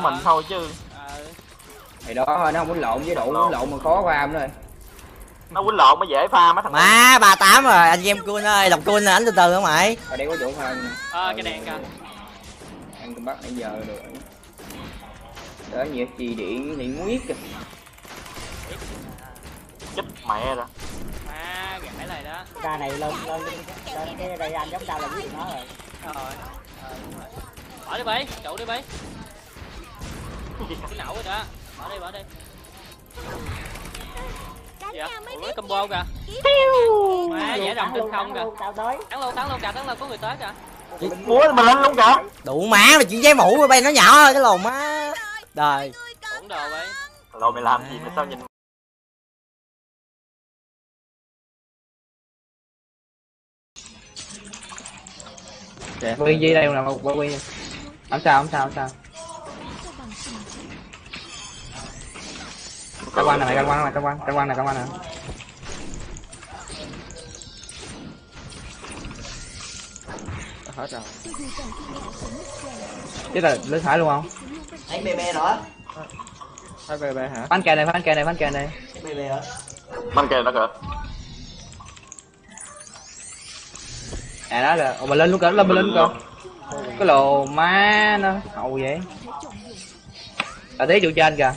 với mình thôi chứ. Ờ thì đó nó không quýnh lộn với đủ quýnh lộn mà khó farm nữa nó quýnh lộn mới dễ pha mấy thằng Má ba tám rồi anh em cun ơi, đọc cun ảnh từ từ không mày. ở đây có chỗ farm nè ờ cái đèn kìa ăn cơm bắt nãy giờ rồi. Đó nhiều chi điện thì nguyết kìa. Chết mẹ rồi. À gãi lại đó. Ca này lên lên lên cái đây anh giống tao là định nó rồi. Rồi ờ đúng rồi. Bỏ đi bay trụ đi bay cái nậu rồi đó. Bỏ đi bỏ đi. Gì vậy ủa cái combo kìa. Má dễ đồng trên không kìa. Tán luôn tán luôn kìa tán luôn có người tới kìa. Múa mình lên luôn kìa. Đủ má mà chuyện giấy mũ mà bay nó nhỏ thôi cái lồn má. Đời. ổn đồ bay rồi mày làm gì mà sao nhìn Quy Di đây là một Quy Quy không sao không sao không sao Cá quan này cá quan này cá quan cá quan này cá quan này. Hết rồi. Chứ là lên phải luôn không? Anh bê bê nữa hết bb hả? Phán kè này phán kè này phán kè này. Bê bê nữa bên kìa nó kìa. À đó là Ồ, mà lên luôn cơ lên lên luôn cơ cái lồ má nó hậu vậy ở thế cho anh kìa.